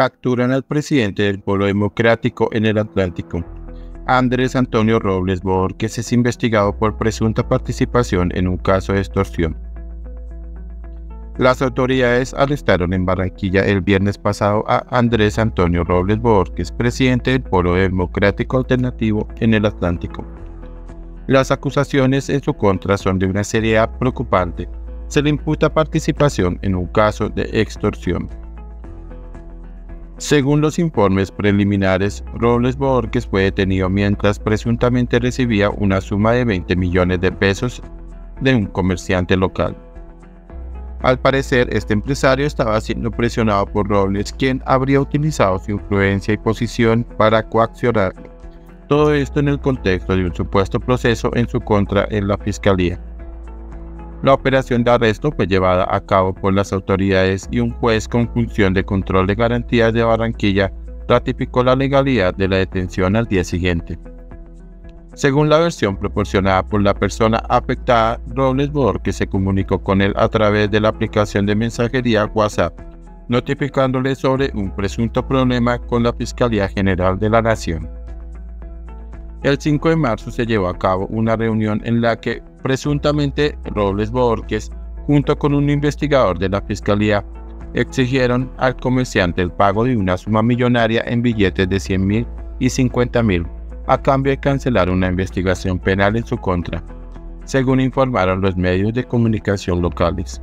capturan al presidente del Polo Democrático en el Atlántico. Andrés Antonio Robles Borges es investigado por presunta participación en un caso de extorsión. Las autoridades arrestaron en Barranquilla el viernes pasado a Andrés Antonio Robles Borges, presidente del Polo Democrático Alternativo en el Atlántico. Las acusaciones en su contra son de una seriedad preocupante. Se le imputa participación en un caso de extorsión. Según los informes preliminares, Robles Borges fue detenido mientras presuntamente recibía una suma de 20 millones de pesos de un comerciante local. Al parecer, este empresario estaba siendo presionado por Robles, quien habría utilizado su influencia y posición para coaccionarlo. Todo esto en el contexto de un supuesto proceso en su contra en la fiscalía. La operación de arresto fue llevada a cabo por las autoridades y un juez con función de control de garantías de Barranquilla ratificó la legalidad de la detención al día siguiente. Según la versión proporcionada por la persona afectada, Robles Borges se comunicó con él a través de la aplicación de mensajería WhatsApp, notificándole sobre un presunto problema con la Fiscalía General de la Nación. El 5 de marzo se llevó a cabo una reunión en la que presuntamente Robles Borges, junto con un investigador de la Fiscalía, exigieron al comerciante el pago de una suma millonaria en billetes de 100 mil y 50 mil, a cambio de cancelar una investigación penal en su contra, según informaron los medios de comunicación locales.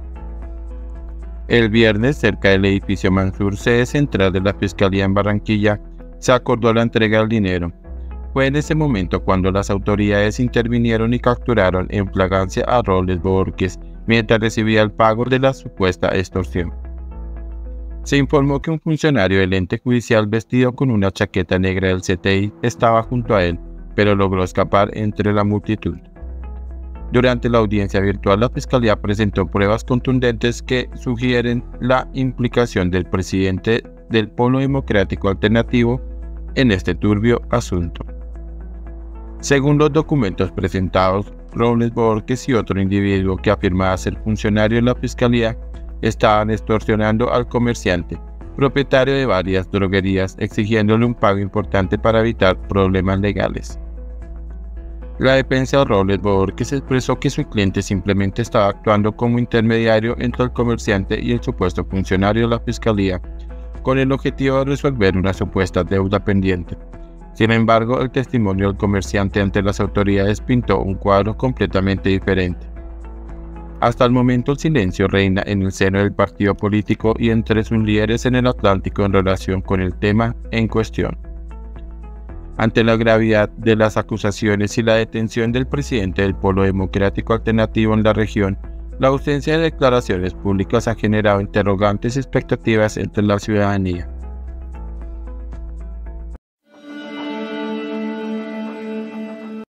El viernes, cerca del edificio Mansur, sede central de la Fiscalía en Barranquilla, se acordó la entrega del dinero, fue en ese momento cuando las autoridades intervinieron y capturaron en flagancia a Robles Borges mientras recibía el pago de la supuesta extorsión. Se informó que un funcionario del ente judicial vestido con una chaqueta negra del CTI estaba junto a él, pero logró escapar entre la multitud. Durante la audiencia virtual, la Fiscalía presentó pruebas contundentes que sugieren la implicación del presidente del Polo Democrático Alternativo en este turbio asunto. Según los documentos presentados, Robles Borges y otro individuo que afirmaba ser funcionario de la fiscalía estaban extorsionando al comerciante, propietario de varias droguerías, exigiéndole un pago importante para evitar problemas legales. La defensa de Robles Borges expresó que su cliente simplemente estaba actuando como intermediario entre el comerciante y el supuesto funcionario de la fiscalía, con el objetivo de resolver una supuesta deuda pendiente. Sin embargo, el testimonio del comerciante ante las autoridades pintó un cuadro completamente diferente. Hasta el momento el silencio reina en el seno del partido político y entre sus líderes en el Atlántico en relación con el tema en cuestión. Ante la gravedad de las acusaciones y la detención del presidente del Polo Democrático Alternativo en la región, la ausencia de declaraciones públicas ha generado interrogantes y expectativas entre la ciudadanía.